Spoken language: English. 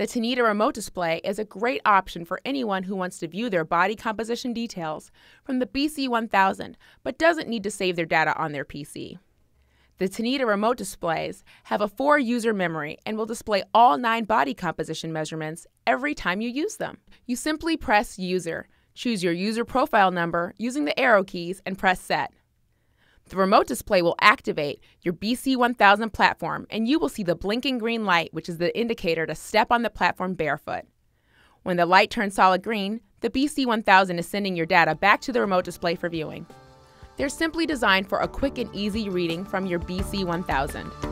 The Tanita remote display is a great option for anyone who wants to view their body composition details from the BC1000 but doesn't need to save their data on their PC. The Tanita remote displays have a 4 user memory and will display all 9 body composition measurements every time you use them. You simply press User, choose your user profile number using the arrow keys, and press Set. The remote display will activate your BC1000 platform and you will see the blinking green light, which is the indicator to step on the platform barefoot. When the light turns solid green, the BC1000 is sending your data back to the remote display for viewing. They're simply designed for a quick and easy reading from your BC1000.